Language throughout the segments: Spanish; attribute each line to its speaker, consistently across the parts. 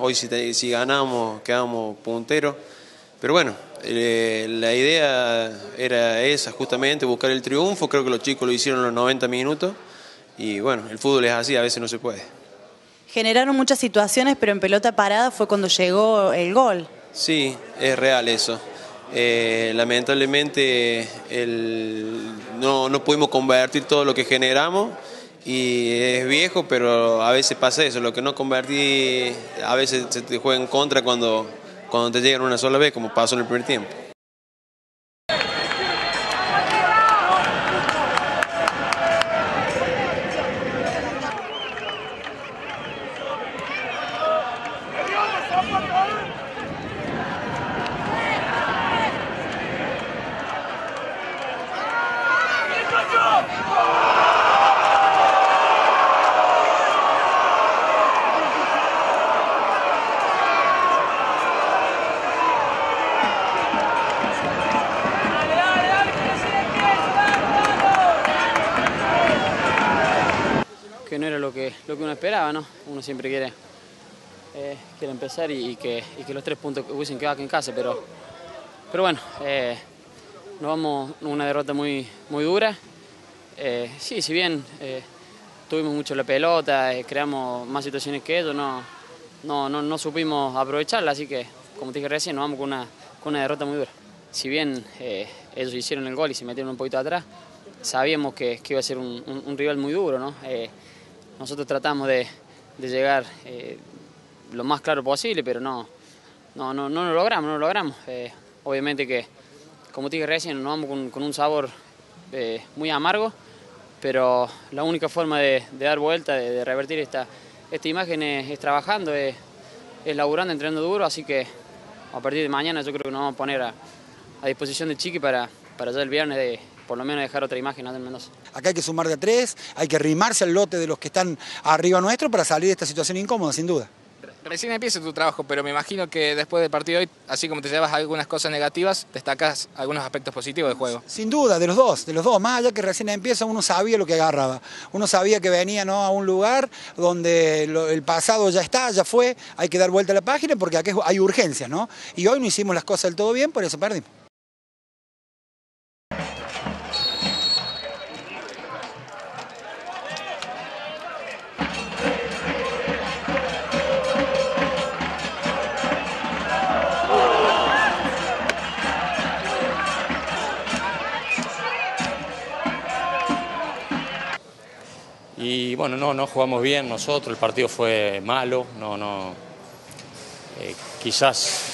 Speaker 1: Hoy si, si ganamos quedamos punteros, pero bueno, eh, la idea era esa justamente, buscar el triunfo, creo que los chicos lo hicieron en los 90 minutos y bueno, el fútbol es así, a veces no se puede.
Speaker 2: Generaron muchas situaciones, pero en pelota parada fue cuando llegó el gol.
Speaker 1: Sí, es real eso. Eh, lamentablemente no, no pudimos convertir todo lo que generamos y es viejo, pero a veces pasa eso, lo que no convertí a veces se te juega en contra cuando, cuando te llegan una sola vez, como pasó en el primer tiempo.
Speaker 3: Lo que, uno esperaba, ¿no? Uno siempre quiere, eh, empezar y, que, los tres puntos hubiesen quedado aquí en casa, pero, pero bueno, eh, nos vamos una derrota muy, muy dura. Eh, sí, si bien eh, tuvimos mucho la pelota, eh, creamos más situaciones que ellos, no, no, no, no, supimos aprovecharla, así que, como te dije recién, nos vamos con una, con una derrota muy dura. Si bien ellos hicieron el gol y se metieron un poquito atrás, sabíamos que, iba a ser un rival muy duro, ¿no? Nosotros tratamos de, de llegar eh, lo más claro posible, pero no, no, no, no lo logramos, no lo logramos. Eh, obviamente que, como te dije recién, nos vamos con, un sabor eh, muy amargo, pero la única forma de, dar vuelta, de, revertir esta, esta imagen es, trabajando, es, es, laburando, entrenando duro, así que a partir de mañana yo creo que nos vamos a poner a, a disposición de Chiqui para, para ya el viernes de por lo menos dejar otra imagen ¿no? del Mendoza.
Speaker 4: Acá hay que sumar de a tres, hay que rimarse al lote de los que están arriba nuestro para salir de esta situación incómoda, sin duda.
Speaker 5: Recién empieza tu trabajo, pero me imagino que después del partido de hoy, así como te llevas algunas cosas negativas, destacas algunos aspectos positivos del juego.
Speaker 4: Sin duda, de los dos, de los dos. Más allá que recién empieza, uno sabía lo que agarraba. Uno sabía que venía ¿no? a un lugar donde lo, el pasado ya está, ya fue, hay que dar vuelta a la página porque aquí hay urgencias, ¿no? Y hoy no hicimos las cosas del todo bien, por eso perdimos.
Speaker 6: Y bueno, no, no jugamos bien nosotros, el partido fue malo, no, no. Eh, quizás,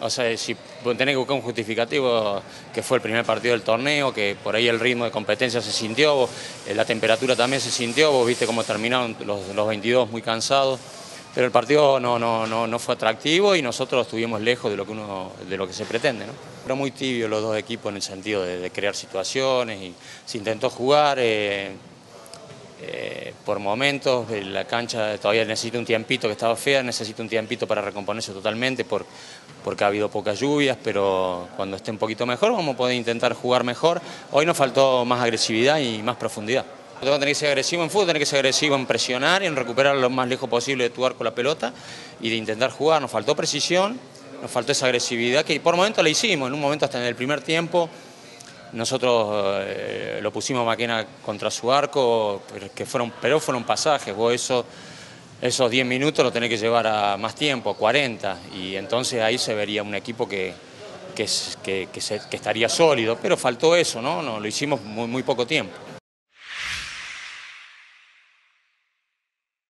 Speaker 6: o sea, si tenés que buscar un justificativo que fue el primer partido del torneo, que por ahí el ritmo de competencia se sintió, eh, la temperatura también se sintió, vos viste cómo terminaron los, los 22 muy cansados. Pero el partido no, no, no, no fue atractivo y nosotros estuvimos lejos de lo que, uno, de lo que se pretende. ¿no? Pero muy tibio los dos equipos en el sentido de, crear situaciones y se intentó jugar. Eh, eh, por momentos, la cancha todavía necesita un tiempito que estaba fea, necesita un tiempito para recomponerse totalmente por, porque ha habido pocas lluvias, pero cuando esté un poquito mejor vamos a poder intentar jugar mejor. Hoy nos faltó más agresividad y más profundidad. Tengo que tener ser agresivo en fútbol, tener que ser agresivo en presionar y en recuperar lo más lejos posible de tu arco la pelota y de intentar jugar. Nos faltó precisión, nos faltó esa agresividad que por momentos la hicimos, en un momento hasta en el primer tiempo nosotros eh, lo pusimos a Maquena contra su arco, pero, que fueron, pero fueron pasajes, vos eso, esos 10 minutos lo tenés que llevar a más tiempo, 40, y entonces ahí se vería un equipo que, que, que, que estaría sólido, pero faltó eso, ¿no? no lo hicimos muy, muy poco tiempo.